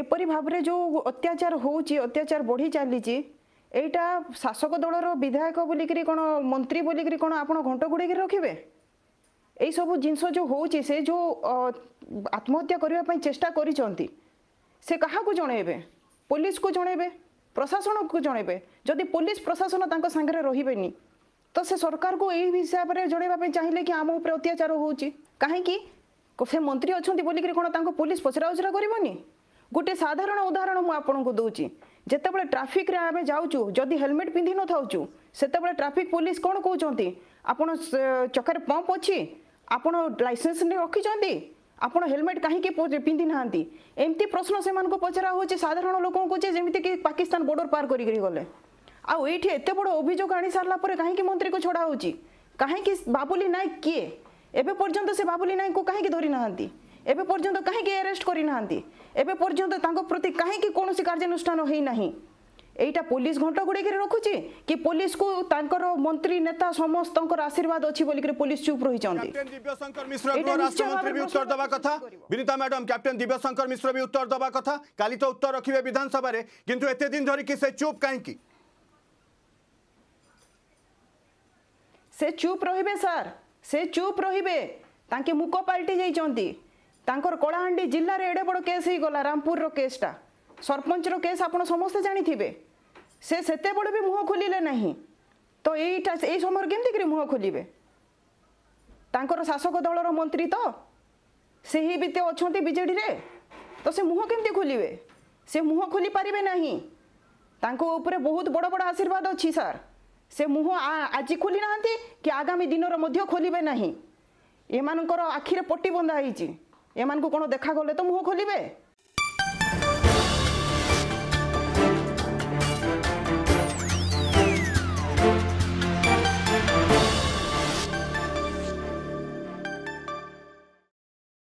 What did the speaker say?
ଏପରି ଭାବରେ ଯେଉଁ ଅତ୍ୟାଚାର ହେଉଛି ଅତ୍ୟାଚାର ବଢ଼ି ଚାଲିଛି ଏଇଟା ଶାସକ ଦଳର ବିଧାୟକ ବୋଲିକିରି କ'ଣ ମନ୍ତ୍ରୀ ବୋଲିକିରି କ'ଣ ଆପଣ ଘଣ୍ଟ ଗୁଡ଼େଇକିରି ରଖିବେ ଏଇସବୁ ଜିନିଷ ଯେଉଁ ହେଉଛି ସେ ଯେଉଁ ଆତ୍ମହତ୍ୟା କରିବା ପାଇଁ ଚେଷ୍ଟା କରିଛନ୍ତି ସେ କାହାକୁ ଜଣେଇବେ ପୋଲିସକୁ ଜଣେଇବେ ପ୍ରଶାସନକୁ ଜଣେଇବେ ଯଦି ପୋଲିସ ପ୍ରଶାସନ ତାଙ୍କ ସାଙ୍ଗରେ ରହିବେନି ତ ସେ ସରକାରକୁ ଏଇ ହିସାବରେ ଜଣେଇବା ପାଇଁ ଚାହିଁଲେ କି ଆମ ଉପରେ ଅତ୍ୟାଚାର ହେଉଛି କାହିଁକି ସେ ମନ୍ତ୍ରୀ ଅଛନ୍ତି ବୋଲିକିରି କ'ଣ ତାଙ୍କୁ ପୋଲିସ ପଚରା ଉଚରା କରିବନି गोटे साधारण उदाहरण मुझे दूची जिते बड़े ट्राफिक आम जाऊँ जदि हेलमेट पिंधि न था बड़े ट्राफिक पुलिस कौन कौन आप चकर पंप अच्छी आप लाइसेंस रखिंट आप हेलमेट कहीं पिंधि ना एमती प्रश्न से पचरा हो साधारण लोक जमी पाकिस्तान बोर्डर पार कर गले एत बड़ अभोग आनी सारापर कहीं मंत्री को छड़ा हो कहीं बाबुली नायक किए एवं पर्यटन से बाबुली नायक को कहीं धरी ना এবে পর্যন্ত কাহিঁকি ପର୍ଯ୍ୟନ୍ତ করি ଆରେଷ୍ଟ এবে পর্যন্ত তাঙ্ক প্রতি কাহিঁকি କାହିଁକି কার্যানুষ্ঠান କାର୍ଯ୍ୟାନୁଷ୍ଠାନ ହୋଇନାହିଁ এইটা পুলিশ ঘণ্ট ঘুড়াইকি রখুছি কি পুলিশ কু তাঙ্কর মন্ত্রী নেতা সমস্তঙ্কর আশীর্বাদ অছি বলি করে পুলিশ চুপ রহিছন্তি ক্যাপ্টেন দিব্যশঙ্কর মিশ্র গো রাষ্ট্রমন্ত্রী বি উত্তর দবা কথা বিনিতা ম্যাডাম ক্যাপ্টেন দিব্যশঙ্কর মিশ্র বি উত্তর দবা কথা কালি তো উত্তর রাখিবে বিধানসভারে কিন্তু এতে দিন ধরি কি সে চুপ কাহিঁকি সে চুপ রহিবে স্যার সে চুপ রহিবে তাকে মুখ পাল্টি যাইছন্তি ତାଙ୍କର କଳାହାଣ୍ଡି ଜିଲ୍ଲାରେ ଏଡ଼େ ବଡ଼ କେସ୍ ହେଇଗଲା ରାମପୁରର କେସ୍ଟା ସରପଞ୍ଚର କେସ୍ ଆପଣ ସମସ୍ତେ ଜାଣିଥିବେ ସେ ସେତେବେଳେ ବି ମୁହଁ ଖୋଲିଲେ ନାହିଁ ତ ଏଇଟା ଏଇ ସମୟରେ କେମିତି କରି ମୁହଁ ଖୋଲିବେ ତାଙ୍କର ଶାସକ ଦଳର ମନ୍ତ୍ରୀ ତ ସେହି ବି ତ ଅଛନ୍ତି ବିଜେଡ଼ିରେ ତ ସେ ମୁହଁ କେମିତି ଖୋଲିବେ ସେ ମୁହଁ ଖୋଲିପାରିବେ ନାହିଁ ତାଙ୍କ ଉପରେ ବହୁତ ବଡ଼ ବଡ଼ ଆଶୀର୍ବାଦ ଅଛି ସାର୍ ସେ ମୁହଁ ଆଜି ଖୋଲି ନାହାନ୍ତି କି ଆଗାମୀ ଦିନର ମଧ୍ୟ ଖୋଲିବେ ନାହିଁ ଏମାନଙ୍କର ଆଖିରେ ପଟି ବନ୍ଧା ହେଇଛି এমানকু কোনো দেখা গলে তো মুহ খলিবে